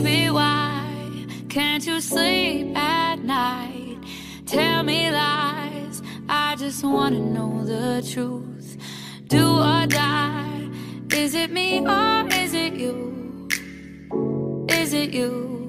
Baby, why can't you sleep at night? Tell me lies, I just wanna know the truth. Do or die, is it me or is it you? Is it you?